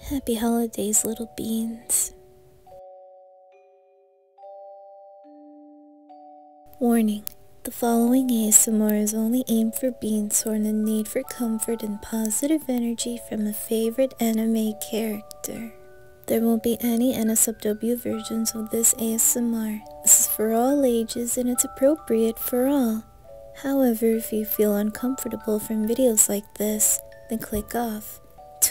Happy holidays, little beans. Warning. The following ASMR is only aimed for beans who are in need for comfort and positive energy from a favorite anime character. There won't be any NSFW versions of this ASMR. This is for all ages and it's appropriate for all. However, if you feel uncomfortable from videos like this, then click off.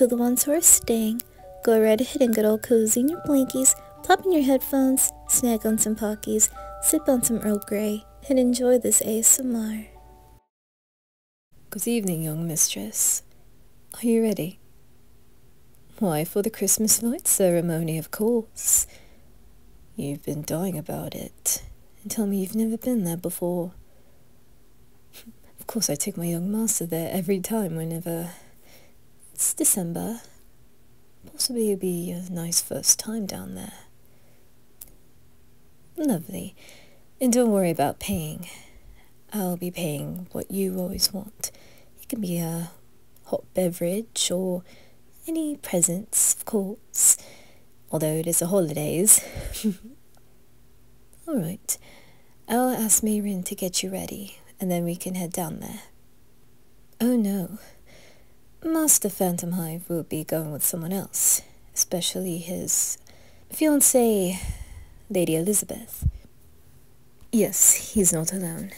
To the ones who are staying, go right ahead and get all cozy in your blankies, plop in your headphones, snack on some Pockies, sip on some Earl Grey, and enjoy this ASMR. Good evening, young mistress. Are you ready? Why, for the Christmas light ceremony, of course. You've been dying about it, and tell me you've never been there before. Of course, I take my young master there every time whenever it's December. Possibly it'll be a nice first time down there. Lovely. And don't worry about paying. I'll be paying what you always want. It can be a hot beverage or any presents, of course. Although it is the holidays. Alright. I'll ask Mayrin to get you ready, and then we can head down there. Oh no. Master Phantomhive will be going with someone else, especially his fiancée, Lady Elizabeth. Yes, he's not alone.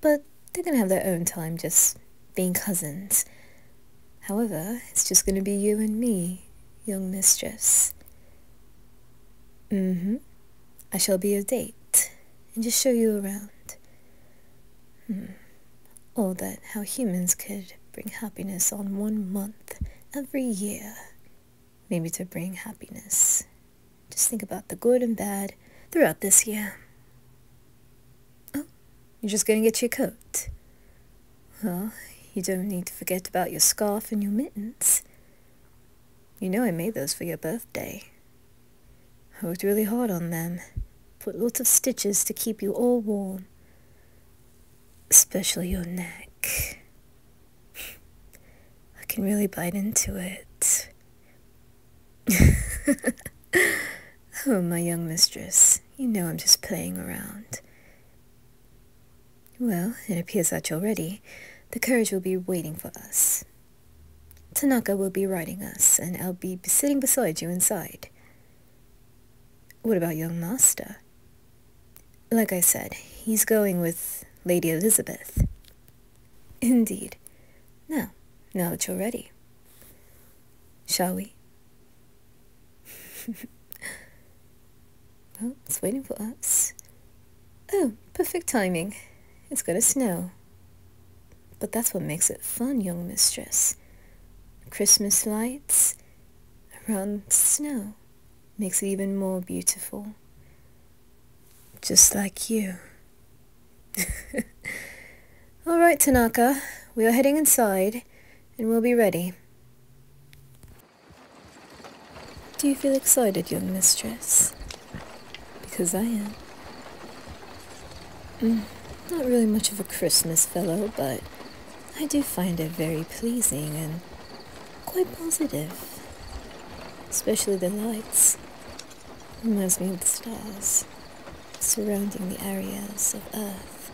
But they're gonna have their own time just being cousins. However, it's just gonna be you and me, young mistress. Mm-hmm. I shall be your date, and just show you around. Hmm. All that how humans could bring happiness on one month every year. Maybe to bring happiness. Just think about the good and bad throughout this year. Oh, you're just going to get your coat. Well, you don't need to forget about your scarf and your mittens. You know I made those for your birthday. I worked really hard on them. Put lots of stitches to keep you all warm. Especially your neck. Can really bite into it. oh, my young mistress, you know I'm just playing around. Well, it appears that you're ready. The carriage will be waiting for us. Tanaka will be riding us, and I'll be sitting beside you inside. What about young master? Like I said, he's going with Lady Elizabeth. Indeed. Now, now that you're ready. Shall we? well, it's waiting for us. Oh, perfect timing. It's gonna snow. But that's what makes it fun, young mistress. Christmas lights around snow makes it even more beautiful. Just like you. All right, Tanaka. We are heading inside, and we'll be ready. Do you feel excited, young mistress? Because I am. Mm. Not really much of a Christmas fellow, but I do find it very pleasing and quite positive. Especially the lights. Reminds me of the stars surrounding the areas of Earth.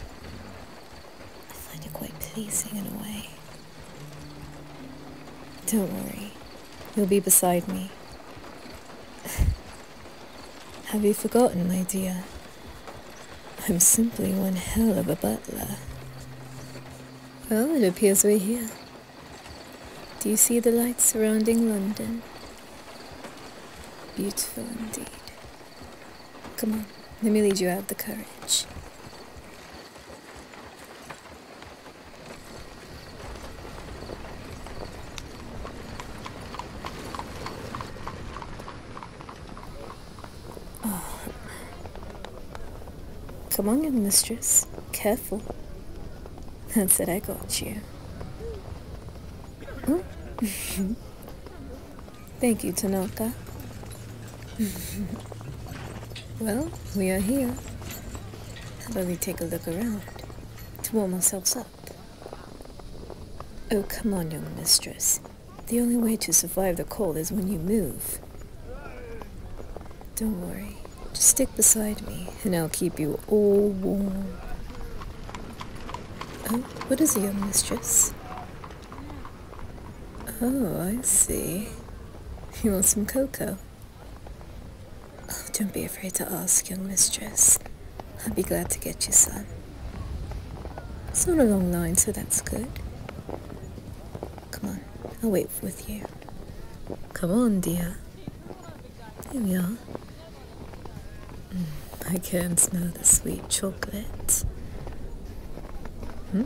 I find it quite pleasing in a way. Don't worry, you'll be beside me. Have you forgotten, my dear? I'm simply one hell of a butler. Well, it appears we're here. Do you see the lights surrounding London? Beautiful indeed. Come on, let me lead you out the carriage. Come on, young mistress. Careful. That's it, I got you. Thank you, Tanaka. well, we are here. How about we take a look around to warm ourselves up? Oh, come on, young mistress. The only way to survive the cold is when you move. Don't worry. Just stick beside me, and I'll keep you all warm. Oh, what is young mistress? Oh, I see. You want some cocoa? Oh, don't be afraid to ask, young mistress. I'd be glad to get you some. It's not a long line, so that's good. Come on, I'll wait with you. Come on, dear. Here we are. I can smell the sweet chocolate. Hmm?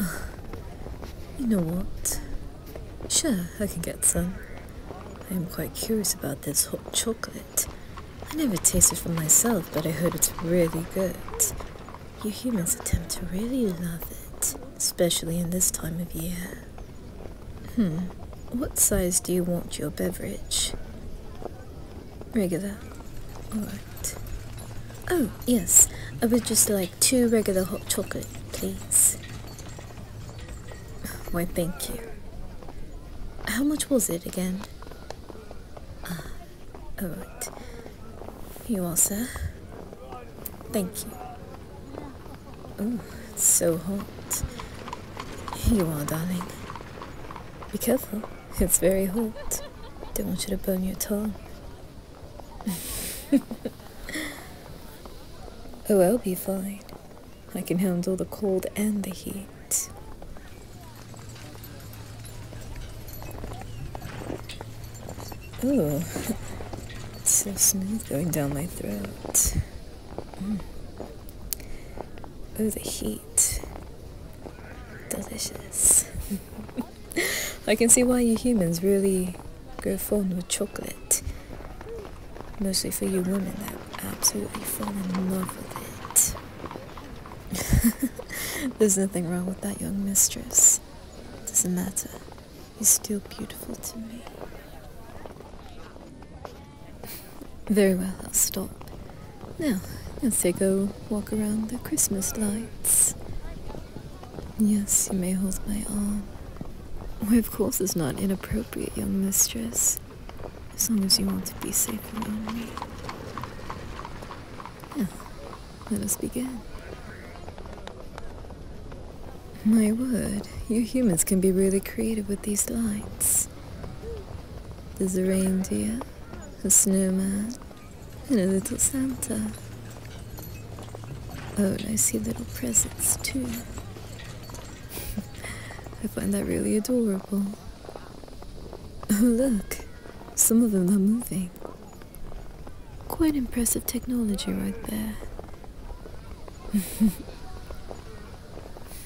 Oh, you know what? Sure, I can get some. I am quite curious about this hot chocolate. I never tasted for myself, but I heard it's really good. You humans attempt to really love it, especially in this time of year. Hmm, what size do you want your beverage? Regular. Alright. Oh, yes, I would just like two regular hot chocolate, please. Why, thank you. How much was it again? Ah, alright. You are, sir. Thank you. Oh, it's so hot. You are, darling. Be careful. It's very hot. Don't want you to burn your tongue. oh, I'll be fine. I can handle the cold and the heat. Oh, it's so smooth going down my throat. Mm. Oh, the heat. Delicious. I can see why you humans really grow fond with chocolate. Mostly for you women that absolutely fall in love with it. There's nothing wrong with that young mistress. Doesn't matter. You're still beautiful to me. Very well, I'll stop. Now, let's take a walk around the Christmas lights. Yes, you may hold my arm. Why, of course, it's not inappropriate, young mistress. As long as you want to be safe around me. Now, let us begin. My word, you humans can be really creative with these lights. There's a reindeer, a snowman, and a little Santa. Oh, and I see little presents too. I find that really adorable. Oh, look. Some of them are moving. Quite impressive technology right there.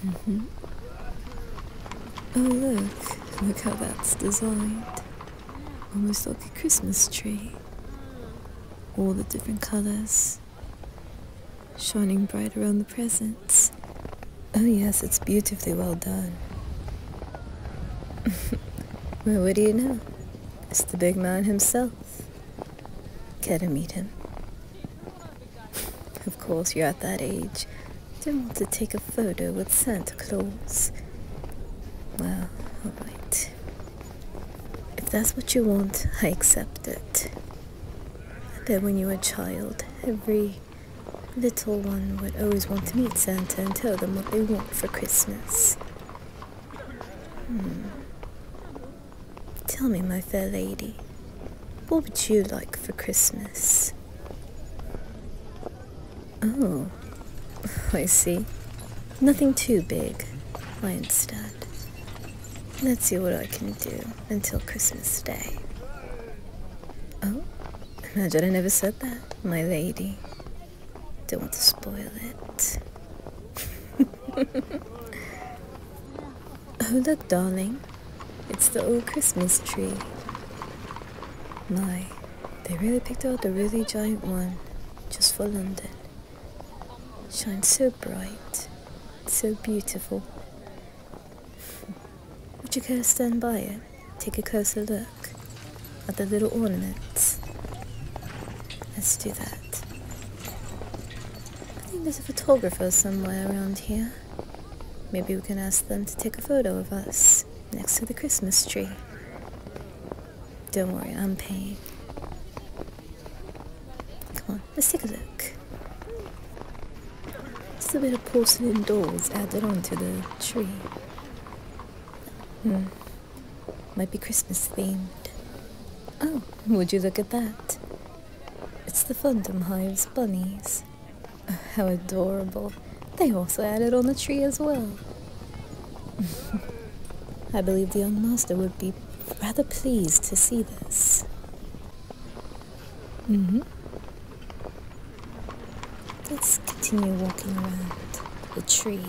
mm-hmm. Oh, look. Look how that's designed. Almost like a Christmas tree. All the different colors. Shining bright around the presents. Oh yes, it's beautifully well done. well, what do you know? It's the big man himself. Care to meet him? of course, you're at that age. Don't want to take a photo with Santa Claus. Well, alright. If that's what you want, I accept it. Bet when you were a child, every little one would always want to meet Santa and tell them what they want for Christmas. Hmm. Tell me, my fair lady, what would you like for Christmas? Oh, I see. Nothing too big. I understand. Let's see what I can do until Christmas Day. Oh, imagine I never said that, my lady. Don't want to spoil it. oh, look, darling. It's the old Christmas tree. My, they really picked out a really giant one just for London. Shines so bright, so beautiful. Would you care to stand by it? Take a closer look at the little ornaments. Let's do that. I think there's a photographer somewhere around here. Maybe we can ask them to take a photo of us. next to the Christmas tree. Don't worry, I'm paying. Come on, let's take a look. A bit of porcelain dolls added onto the tree. Hmm. Might be Christmas themed. Oh, would you look at that? It's the Phantomhive's bunnies. Oh, how adorable. They also added on the tree as well. I believe the young master would be rather pleased to see this. Mm-hmm. Let's continue walking around the tree.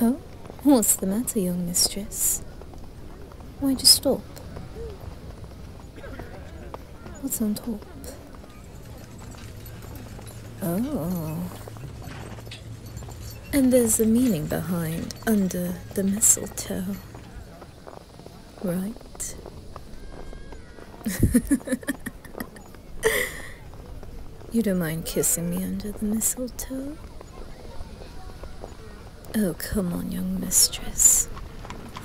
Oh, what's the matter, young mistress? Why'd you stop? What's on top? Oh. And there's a meaning behind under the mistletoe. Right? you don't mind kissing me under the mistletoe? Oh, come on, young mistress.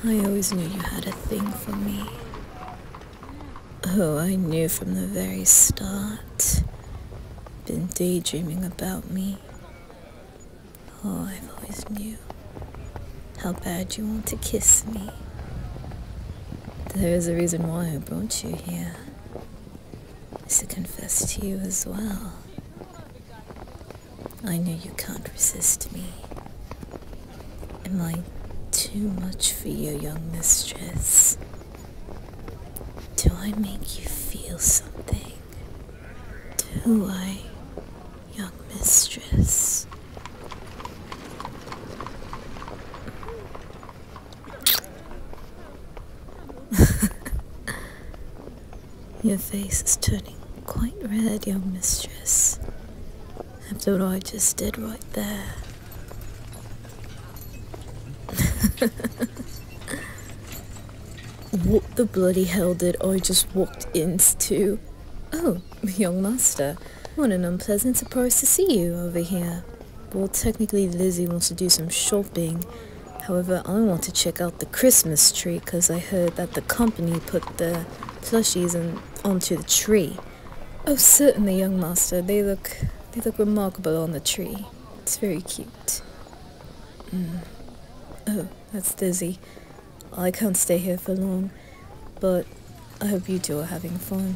I always knew you had a thing for me. Oh, I knew from the very start. Been daydreaming about me. Oh, I've always knew how bad you want to kiss me. There is a reason why I brought you here. Is to confess to you as well. I know you can't resist me. Am I too much for you, young mistress? Do I make you feel something? Do I, young mistress? Your face is turning quite red, young mistress. After what I just did right there. what the bloody hell did I just walked into? Oh, young master. What an unpleasant surprise to see you over here. Well, technically Lizzie wants to do some shopping. However, I want to check out the Christmas tree because I heard that the company put the plushies in, onto the tree. Oh, certainly, young master. They look, they look remarkable on the tree. It's very cute. Mm. Oh, that's Dizzy. I can't stay here for long, but I hope you two are having fun.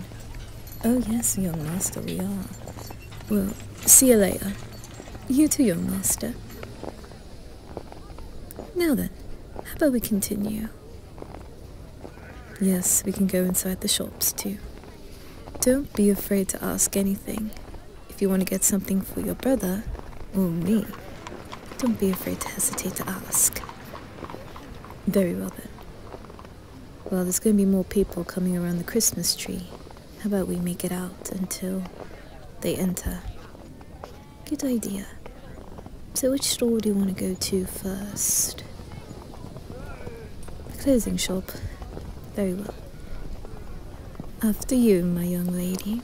Oh, yes, young master, we are. Well, see you later. You too, young master. Now then, how about we continue? Yes, we can go inside the shops too. Don't be afraid to ask anything. You want to get something for your brother, or me, don't be afraid to hesitate to ask. Very well then. Well, there's going to be more people coming around the Christmas tree. How about we make it out until they enter? Good idea. So which store do you want to go to first? The clothing shop. Very well. After you, my young lady.